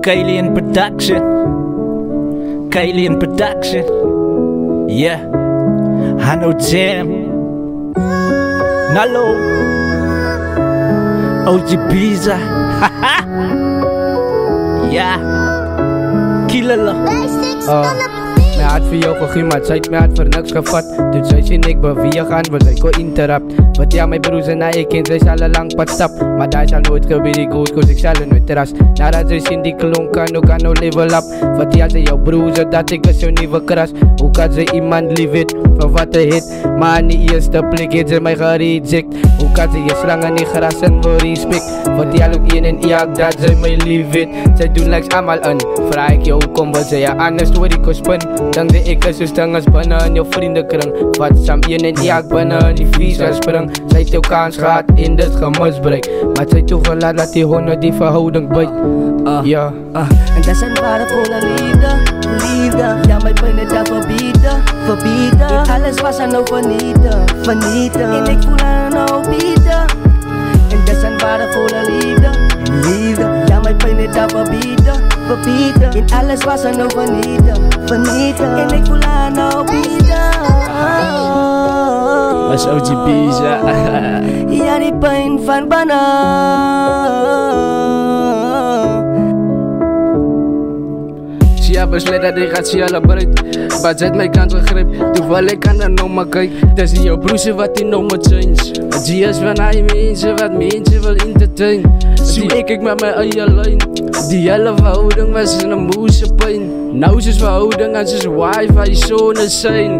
Kalian Production. Kalian Production. Yeah. I Jam. Nalo. OG Pizza. yeah. Killer. Uh. Hart voor jou gegund, maar zij mijn hart voor niks gevat. Toen zei ze ik beweeg gaan, was ik kon interrupt. Want ja, mijn broers en hij kind, zij zullen lang pad stap. Maar daar zal nooit gebeuren, goed, ik zal er nooit terras. Nadat ze zien die klonk kan, ook kan no level up. Want ja, ze jouw broers, dat ik was zo'n nieuwe kras. Hoe kan ze iemand it, van wat een hit. Maar aan die eerste plek heeft ze mij gereject. Hoe kan ze je slangen niet grassen voor respect. Want ja, ook in en ja, dat ze mij lief. Zij doen likes allemaal aan. Vraag ik je, hoe kom ze ja, anders word ik spun. De ik zo stang als binnen in jouw vriendenkring. Wat sam je en ja, ik die visa spring. Zij jouw kans gehad in dit gemisbruik. Maar zij toegelaat dat die honderd die verhouding bijt. Ah, Ja. ah. En dat zijn waardevolle liefde, liefde. Ja, mijn binnen dat verbieden, verbieden. In alles was er nou vernieten, vernieten. En ik voel haar nou bieden. Alles was er nou vernieten, vernieten. En ik voel haar nou bieden. Was OG Pizza. Ja, die pijn van Bana. Sia besluit dat ik gaat siala breed Maar zet mijn kant begrip Toevallig kan er nog maar kijk Dat is jouw broertje wat die nog moet change Zie is van hij mensen wat mensen wil entertain Zie ik ik met eigen lijn Die hele verhouding was een moese pijn Nou is verhouding als is wifi zonen zijn.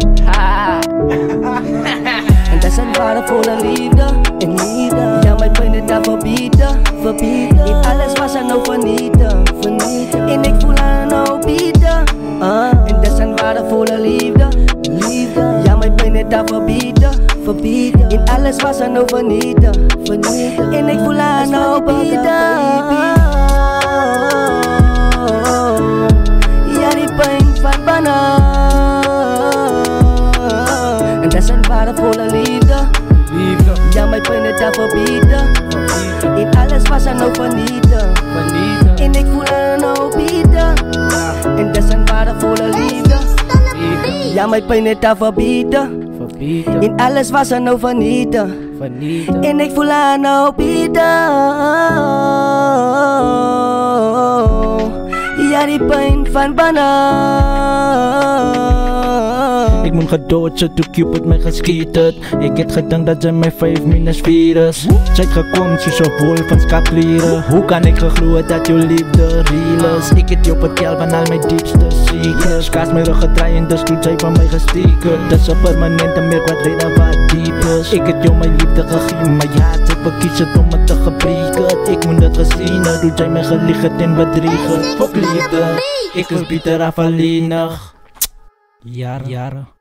En dat zijn waardevolle liefde en liefde. Ja, mijn binnen dat verbieden, verbieden. In alles was er nou vernieten, vernieten. En ik voel haar nou bieden. Ah. En dat zijn waardevolle liefde, liefde. Ja, mijn binnen dat verbieden, verbieden. In alles was er nou vernieten, vernieten. En ik voel haar nou bieden. Ja, die pijn van Bana. En dat zijn waardevolle liefde. Liefde, Ja, mijn binnen dat verbieden. In alles was er nou vernieten. vernieten En ik voel er nou bieden. En dat zijn waardevolle liefde. Ja, mijn binnen dat verbieden. Verbieden, In alles was er nou vernieten. vernieten En ik voel haar nou bieden. Ja, die pijn van Bana. Gedood toen Cupid mij geschiet het Ik heb gedacht dat ze mij 5 minus 4 is. Zij het gekomen soos een wolf van skaplieren Hoe kan ik gegloeid dat jou liefde real is? Ik het jou vertel van al mijn diepste secrets Kaas my rug gedraai en dus toen zij van mij gesteken Dis een permanente merk wat reden wat diep is. Ik het jou mijn liefde gegeven Maar ja, sy verkies het om het te gebreken Ik moet het gezien het, hoe zij mij geliegen en bedriegen. Fok liefde, ik is beter af alleenig Jaren, jaren